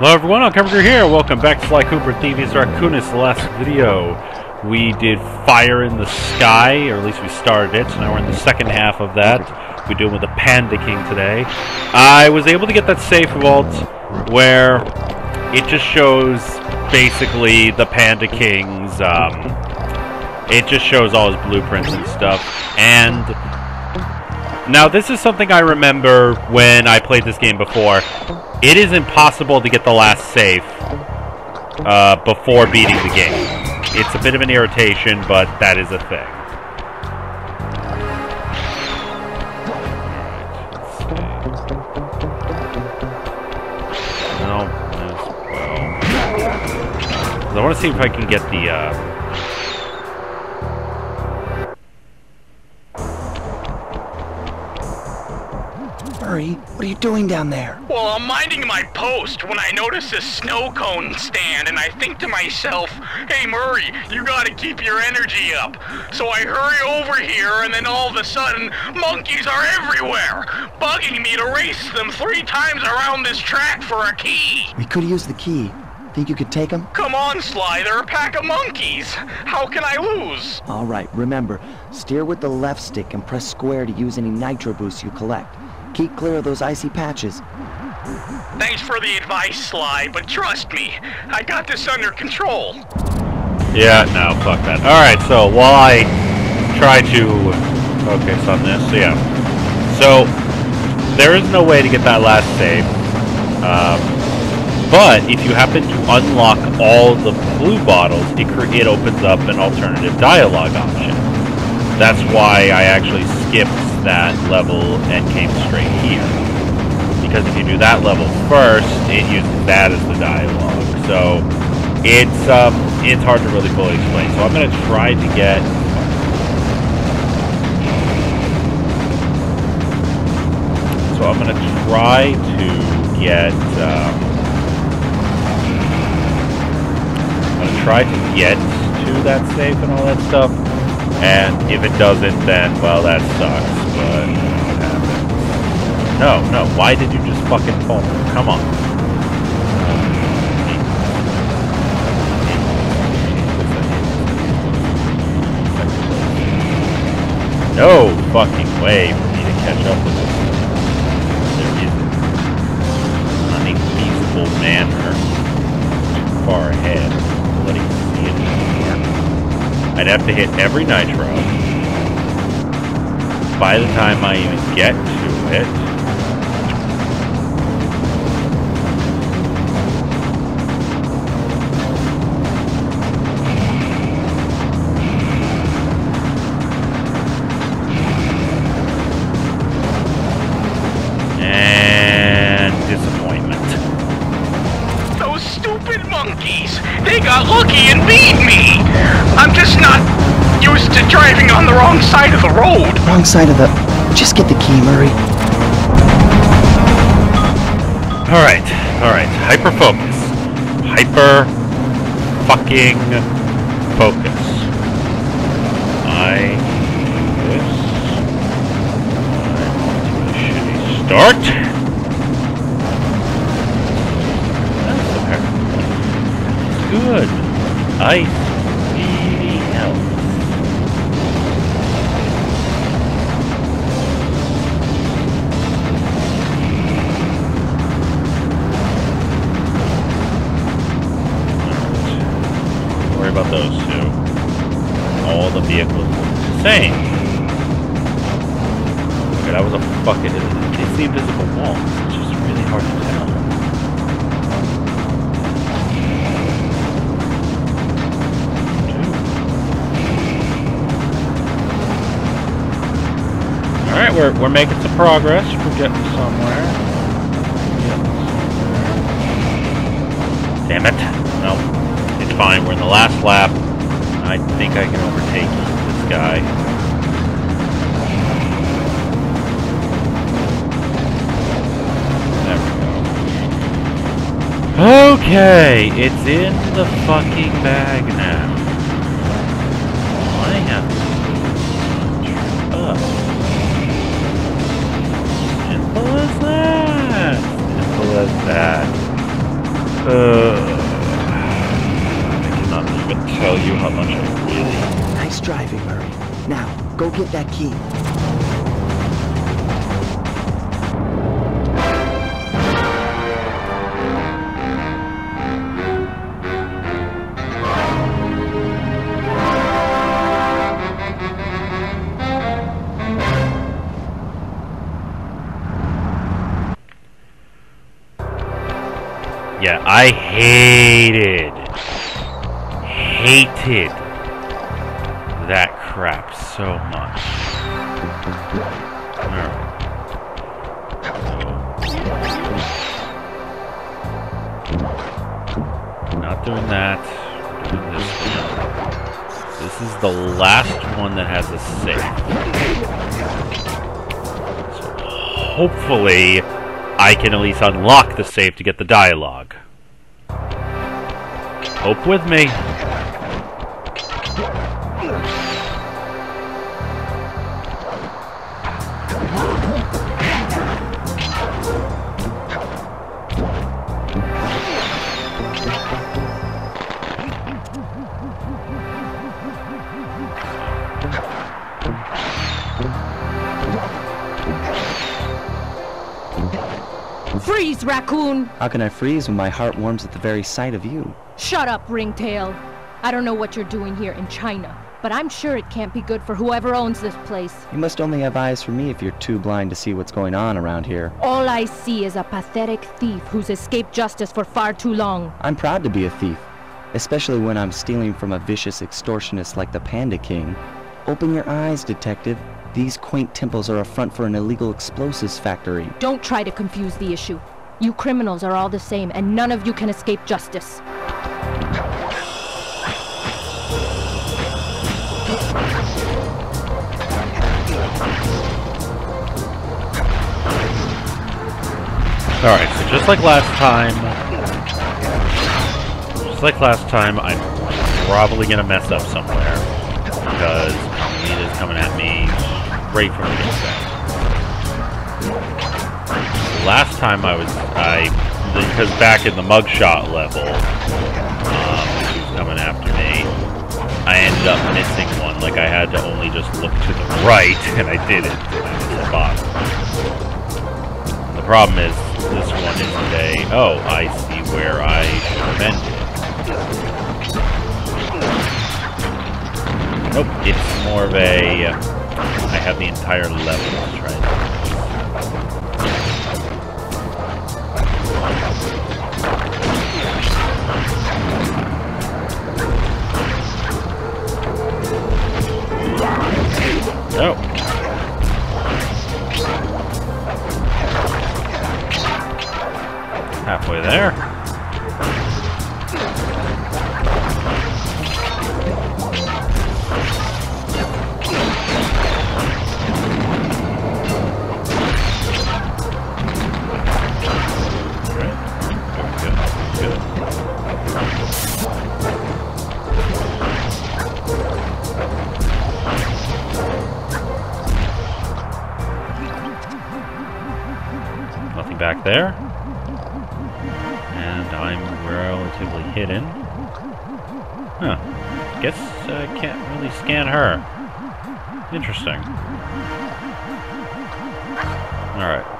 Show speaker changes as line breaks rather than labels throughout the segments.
Hello everyone, I'm Uncover here. Welcome back to Sly Cooper Thievius Raccoonus. The last video we did Fire in the Sky, or at least we started it, so now we're in the second half of that. We're doing with the Panda King today. I was able to get that safe vault where it just shows basically the Panda King's, um, it just shows all his blueprints and stuff. And now this is something I remember when I played this game before. It is impossible to get the last safe uh, before beating the game. It's a bit of an irritation, but that is a thing. I want to see if I can get the. Uh,
Murray, what are you doing down there?
Well, I'm minding my post when I notice a snow cone stand, and I think to myself, hey Murray, you gotta keep your energy up. So I hurry over here, and then all of a sudden, monkeys are everywhere, bugging me to race them three times around this track for a key.
We could use the key. Think you could take them?
Come on, Sly, they're a pack of monkeys. How can I lose?
All right, remember, steer with the left stick and press square to use any nitro boosts you collect. Keep clear of those icy patches.
Thanks for the advice, Sly, but trust me, I got this under control.
Yeah, no, fuck that. Alright, so while I try to focus on this, so yeah. So, there is no way to get that last save. Um, but, if you happen to unlock all the blue bottles, it, it opens up an alternative dialogue option. That's why I actually skipped that level and came straight here. Because if you do that level first, it uses that as the dialogue. So it's um, it's hard to really fully explain. So I'm going to try to get... So I'm going to try to get... Um, I'm going to try to get to that safe and all that stuff. And if it doesn't, then, well, that sucks, but? Um, no, no, why did you just fucking fall? Come on. No fucking way for me to catch up with this. There isn't. A feasible manner. Far ahead. Letting see it anymore. I'd have to hit every nitro. By the time I even get to it, and disappointment.
Those stupid monkeys! They got lucky and beat me! I'm just not used to driving on the wrong side of the road.
Wrong side of the... Just get the key, Murray.
Alright, alright. Hyper focus. Hyper fucking focus. I this. I want to shitty start. That's apparently good. Ice about those two. All the vehicles look the same. Okay, that was a fucking. It's the invisible wall. It's just really hard to tell. Alright, we're, we're making some progress. We're getting somewhere. Fine. We're in the last lap. I think I can overtake this guy. Okay, it's in the fucking bag now. I have to up. Simple as that. Simple as that. Uh, tell you how much I really.
Nice driving, Murray. Now, go get that key.
Yeah, I hated, hated that crap so much. Not doing that. Doing this one. This is the last one that has a save. So hopefully, I can at least unlock the save to get the dialogue. Hope with me.
Freeze, raccoon!
How can I freeze when my heart warms at the very sight of you?
Shut up, ringtail. I don't know what you're doing here in China, but I'm sure it can't be good for whoever owns this place.
You must only have eyes for me if you're too blind to see what's going on around here.
All I see is a pathetic thief who's escaped justice for far too long.
I'm proud to be a thief, especially when I'm stealing from a vicious extortionist like the Panda King. Open your eyes, detective. These quaint temples are a front for an illegal explosives factory.
Don't try to confuse the issue. You criminals are all the same, and none of you can escape justice.
Alright, so just like last time, just like last time, I'm probably gonna mess up somewhere. Because Anita's coming at me right from the get-go. Last time I was, I, because back in the mugshot level, um, was coming after me, I ended up missing one. Like I had to only just look to the right, and I didn't, and I the bottom. The problem is, this one isn't a, oh, I see where I should have ended. Nope, it's more of a, uh, have the entire level to try back there. And I'm relatively hidden. Huh. Guess I can't really scan her. Interesting. Alright.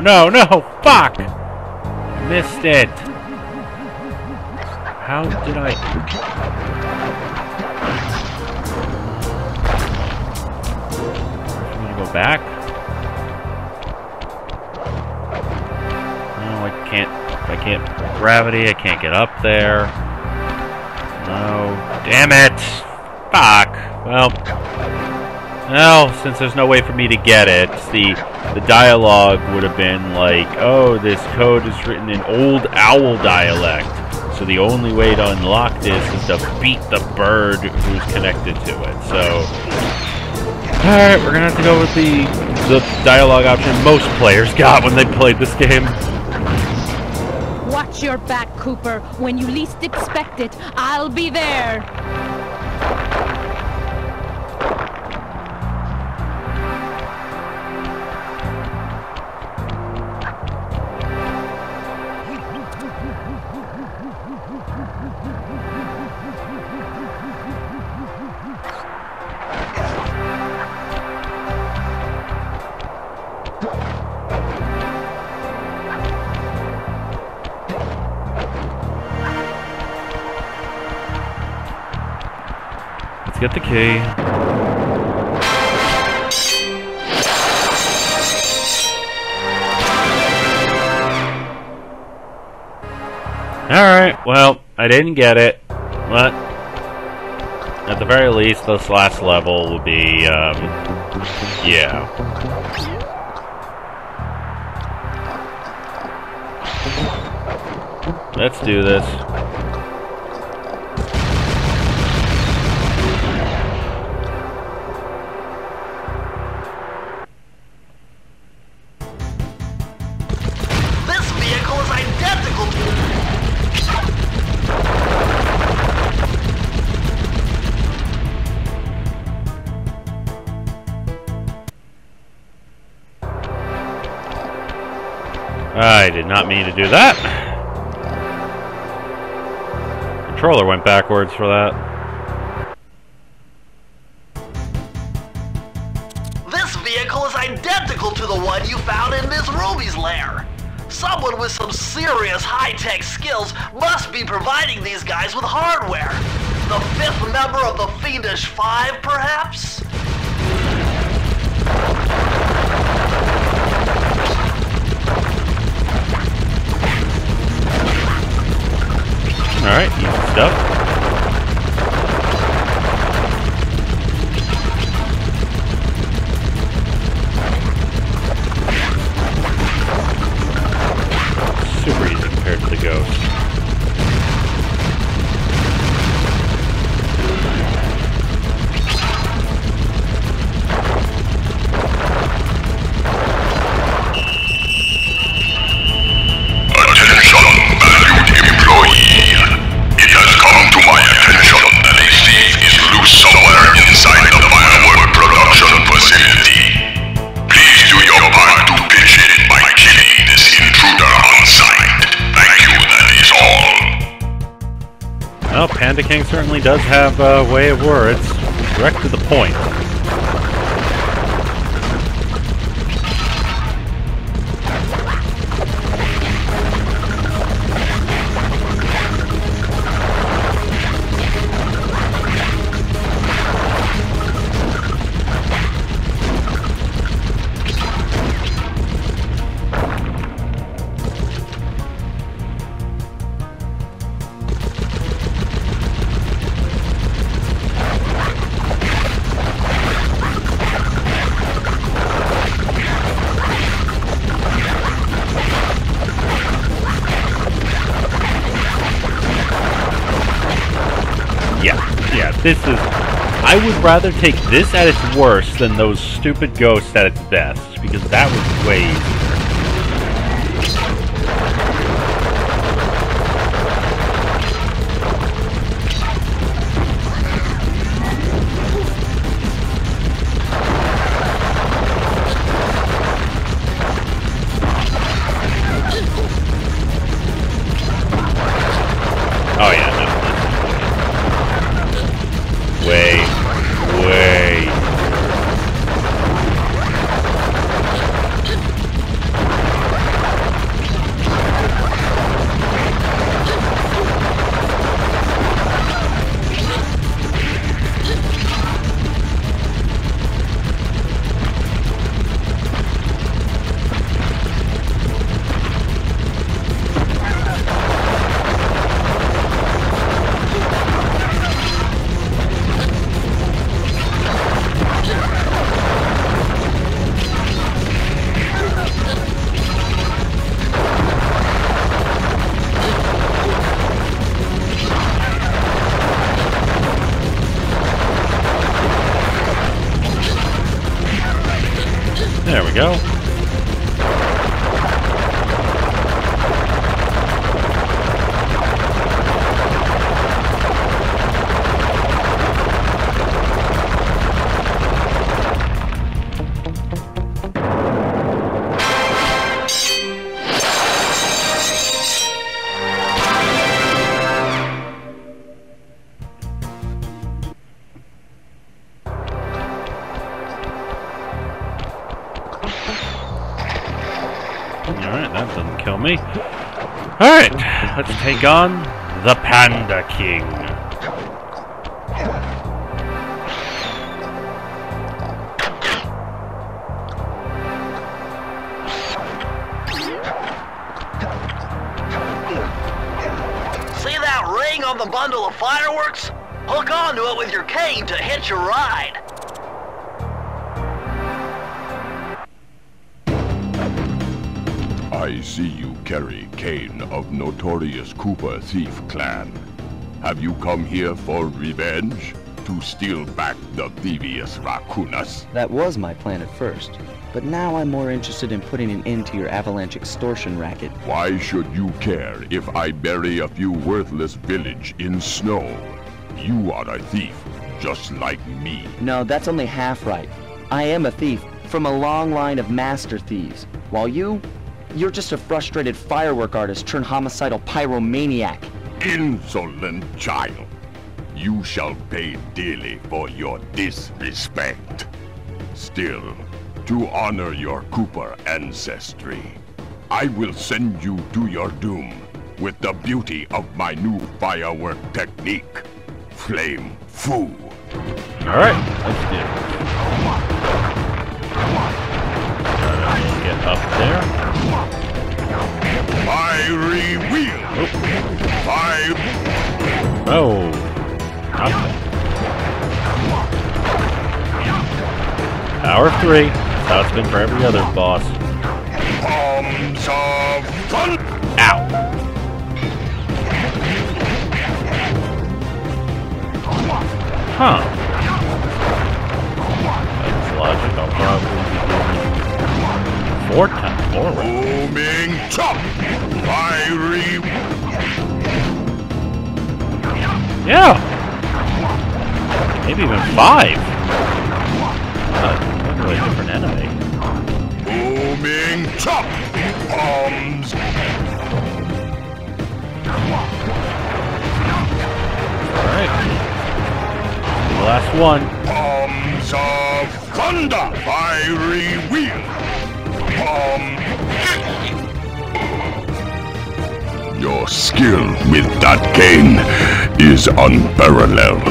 No, no! Fuck! Missed it. How did I? I'm gonna go back. No, I can't. I can't. Gravity. I can't get up there. No. Damn it! Fuck. Well. Well, since there's no way for me to get it, the the dialogue would have been like, "Oh, this code is written in Old Owl dialect." So the only way to unlock this is to beat the bird who's connected to it. So, alright, we're gonna have to go with the, the dialogue option most players got when they played this game.
Watch your back, Cooper. When you least expect it, I'll be there.
Get the key. Alright, well, I didn't get it, but at the very least, this last level will be, um, yeah. Let's do this.
This
I did not mean to do that. Controller went backwards for that.
This vehicle is identical to the one you found in Miss Ruby's lair. Someone with some serious high-tech skills must be providing these guys with hardware. The fifth member of the Fiendish Five, perhaps?
Alright, easy stuff. Well, Panda King certainly does have a way of words. Direct to the point. This is... I would rather take this at its worst than those stupid ghosts at its best, because that was way easier. Me. Alright, let's take on the Panda King.
See that ring on the bundle of fireworks? Hook onto it with your cane to hitch your ride.
I see you carry cane of Notorious Cooper Thief Clan. Have you come here for revenge? To steal back the Thievius Raccoonus?
That was my plan at first, but now I'm more interested in putting an end to your avalanche extortion racket.
Why should you care if I bury a few worthless village in snow? You are a thief, just like me.
No, that's only half right. I am a thief from a long line of master thieves, while you, you're just a frustrated firework artist turned homicidal pyromaniac.
Insolent child. You shall pay dearly for your disrespect. Still, to honor your Cooper ancestry, I will send you to your doom with the beauty of my new firework technique. Flame Fu.
Alright, let's do it. Up there.
Fiery wheel. Fire.
Oh. Nothing. Power three. That's how it's been for every other boss.
Palms of thunder.
Ow. Huh. That's logic. I'll probably be four times forward.
Booming chop. Fiery.
Yeah. Maybe even five. Uh, totally different enemy.
Booming chop. Palms.
Alright. The last one.
Palms of thunder. Fiery wheel. Your skill with that cane is unparalleled.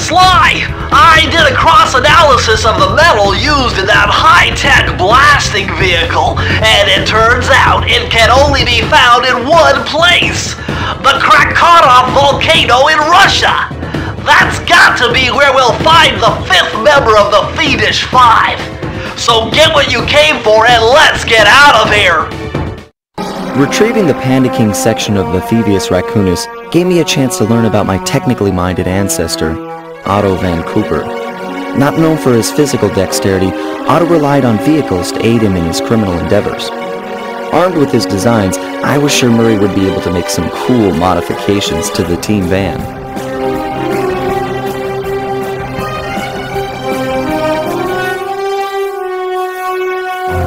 Sly! I did a cross analysis of the metal used in that high tech blasting vehicle, and it turns out it can only be found in one place the Krack-Karov volcano in Russia! That's got to be where we'll find the fifth member of the Fiendish Five! So get what you came for and let's get out of here!
Retrieving the Panda King section of the Thievius Raccoonus gave me a chance to learn about my technically minded ancestor, Otto Van Cooper. Not known for his physical dexterity, Otto relied on vehicles to aid him in his criminal endeavors. Armed with his designs, I was sure Murray would be able to make some cool modifications to the team van.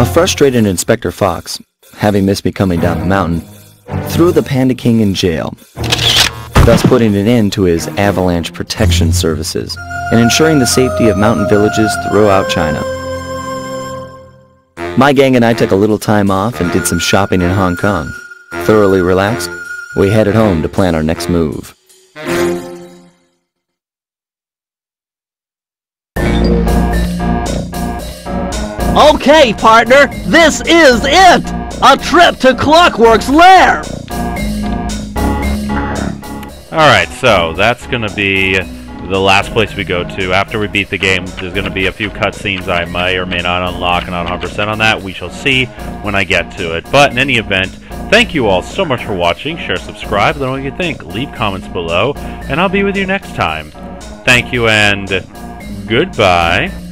A frustrated Inspector Fox, having missed me coming down the mountain, threw the Panda King in jail, thus putting an end to his avalanche protection services and ensuring the safety of mountain villages throughout China. My gang and I took a little time off and did some shopping in Hong Kong. Thoroughly relaxed, we headed home to plan our next move.
Okay, partner, this is it! A trip to Clockwerk's lair!
Alright, so that's to be the last place we go to. After we beat the game, there's going to be a few cutscenes I may or may not unlock, and I'm not 100% on that. We shall see when I get to it. But in any event, thank you all so much for watching. Share, subscribe, let me know what you think. Leave comments below, and I'll be with you next time. Thank you, and goodbye.